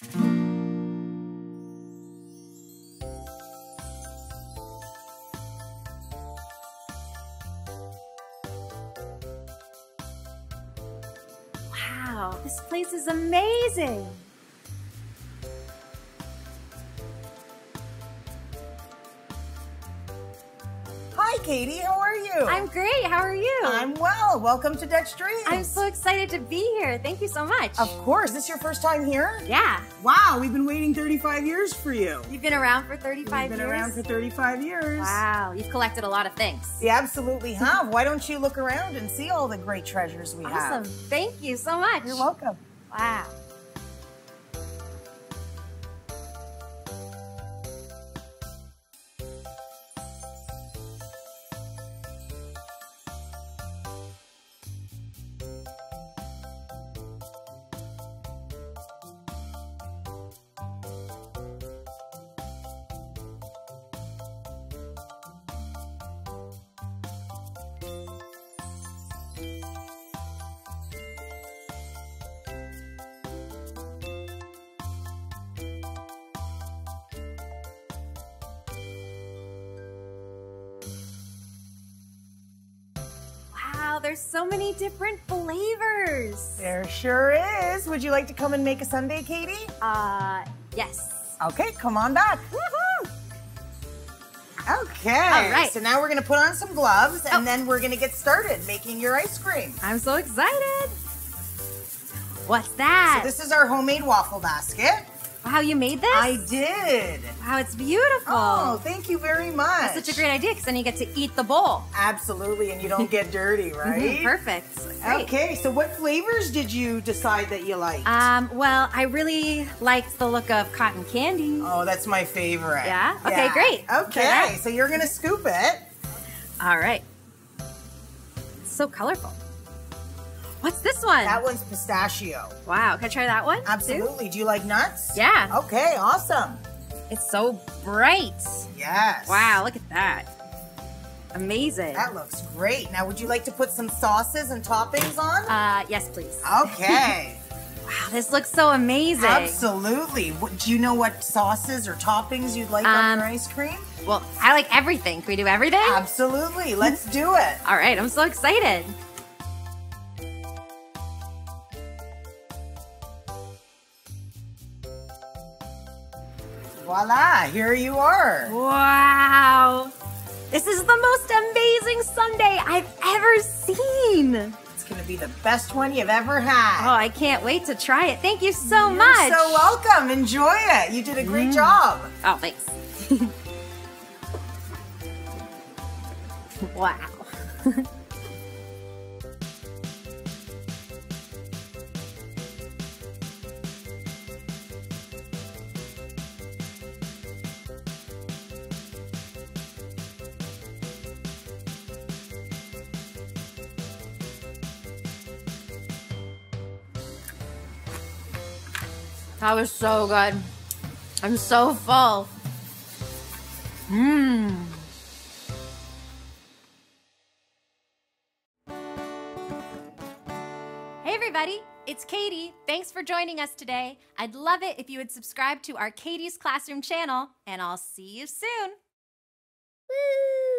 Wow, this place is amazing. Hi, Caitie. How are you? I'm great. How are you? I'm well. Welcome to Dutch Dreams. I'm so excited to be here. Thank you so much. Of course. Is this your first time here? Yeah. Wow, we've been waiting 35 years for you. You've been around for 35 We've been years? around for 35 years. Wow, you've collected a lot of things. You absolutely have. Why don't you look around and see all the great treasures we Awesome. have? Awesome. Thank you so much. You're welcome. Wow. There's so many different flavors. There sure is. Would you like to come and make a sundae, Caitie? Uh, yes. Okay, come on back. Okay. All right. So now we're going to put on some gloves and Oh. then we're going to get started making your ice cream. I'm so excited. What's that? So this is our homemade waffle basket. Wow, you made this? I did. wow, it's beautiful. Oh, thank you very much. That's such a great idea because then you get to eat the bowl. Absolutely, and you don't get dirty, Mhm, right? Perfect. Great. Okay, so what flavors did you decide that you liked? Um, well, I really liked the look of cotton candy. oh, that's my favorite. Yeah? Okay, great. Okay, so you're gonna scoop it. All right. It's so colorful. What's this one? That one's pistachio. wow, can I try that one? too? Absolutely. Do you like nuts? Yeah. Okay, awesome. It's so bright. Yes. Wow, look at that. Amazing. That looks great. Now, would you like to put some sauces and toppings on? Uh, yes, please. Okay. Wow, this looks so amazing. Absolutely. What, do you know what sauces or toppings you'd like on Um, your ice cream? Well, I like everything. Can we do everything? Absolutely. Let's do it. All right, I'm so excited. Voila, here you are. Wow. This is the most amazing sundae I've ever seen. It's going to be the best one you've ever had. Oh, I can't wait to try it. Thank you so much. You're much. so welcome. Enjoy it. You did a great mm. job. Oh, thanks. wow. That was so good. I'm so full. Mmm. Hey, everybody. It's Caitie. Thanks for joining us today. I'd love it if you would subscribe to our Caitie's Classroom channel, and I'll see you soon. Woo!